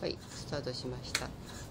はいスタートしました。